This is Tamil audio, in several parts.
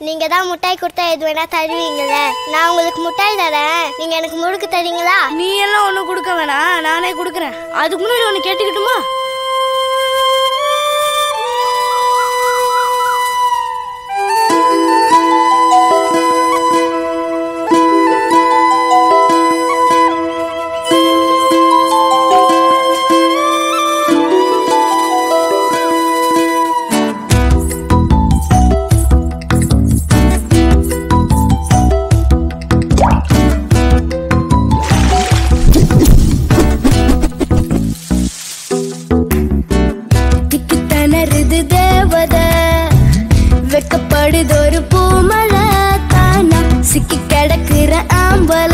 நீங்க தான் முட்டாய் கொடுத்தா எது வேணா தருவீங்கல்ல? நான் உங்களுக்கு முட்டாய் தரேன். நீங்க எனக்கு முறுக்கு தரீங்களா? நீ எல்லாம் ஒண்ணு கொடுக்க வேணாம். நானே கொடுக்குறேன். அதுக்கு முன்னாடி ஒண்ணு கேட்டுக்கிட்டுமா? திணறுது தேவத. வெக்கப்படுதொரு ஒரு தானா? சிக்கி கிடக்குற ஆம்பல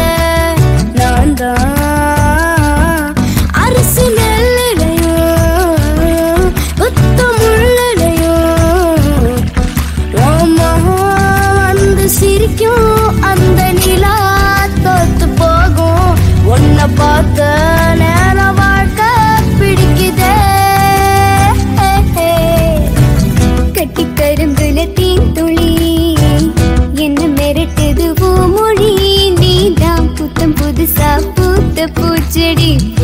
தேடி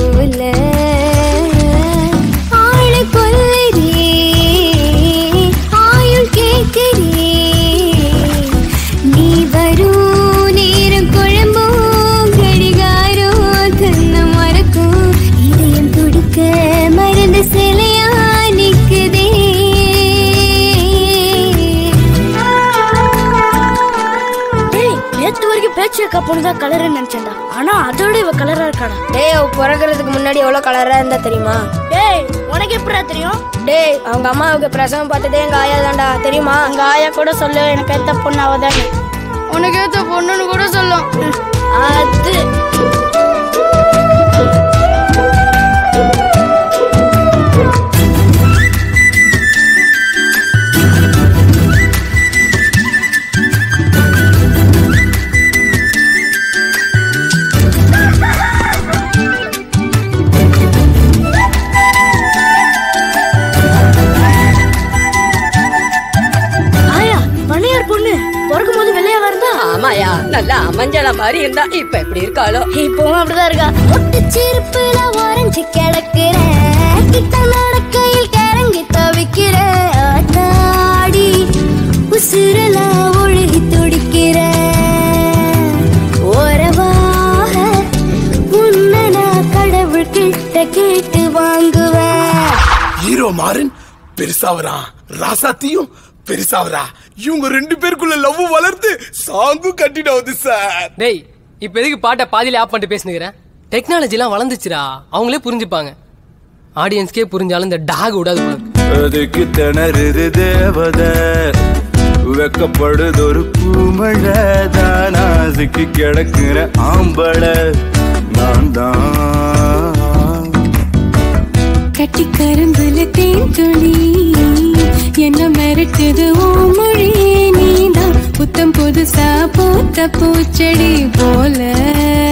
பேச்சு அக்கா பொண்ணுதான் கலர்னு நினைச்சேன்டா. ஆனா அதோட இவ கலரா இருக்காடா. டேய் அவ பிறக்கிறதுக்கு முன்னாடி எவ்வளவு கலரா இருந்தா தெரியுமா? டேய் உனக்கு எப்படா தெரியும்? டேய் அவங்க அம்மாவுக்கு பிரசவம் பார்த்ததே எங்க ஆயா தான்டா. தெரியுமா? அங்க ஆயா கூட சொல்லு எனக்கு ஏத்த பொண்ணு அவதானே உனக்கு ஏத்த பொண்ணுன்னு கூட சொல்லும் அது பிறக்கும் போது வெள்ளையா இருந்தா? ஆமாயா நல்லா மஞ்சள மாதிரி இருந்தா இப்ப எப்படி இருக்காளோ? இப்பவும் அப்படிதான் இருக்கா? ஒட்டு சிரிப்புல உறைஞ்சு கிடக்குறேன் கிட்ட நடக்கையில் கிறங்கி தவிக்கிறேன் ஆத்தாடி உசுரல ஒழுகி துடிக்கிறேன் ஓரவாக உன்னை நான் கடவுள் கிட்ட கேட்டு வாங்குவேன். ஹீரோ மாறன் பெருசாவரா? ராசாத்தியும் பெருசாவரா? இவங்க ரெண்டு பேருக்குள்ள லவ் வளர்த்து சாங்கும் கட்டிடாவது சார் டேய் இப்போ எதுக்கு பாட்டை பாதியில ஆஃப் பண்ணிட்டு பேசுனுக்கிறேன் டெக்னாலஜிலாம் வளர்ந்துச்சுடா. அவங்களே புரிஞ்சுப்பாங்க. ஆடியன்ஸ்க்கே புரிஞ்சாலும் இந்த டாக் விடாது. அதுக்கு திணறுது தேவத. வெக்கப்படுது ஒரு பூமழை. தானா சிக்கி கிடக்குற ஆம்பளை. நான் தான். கட்டி கரும்புல தேன்துளி என்ன மிரட்டுது ஓ त पूचड़ी बोले।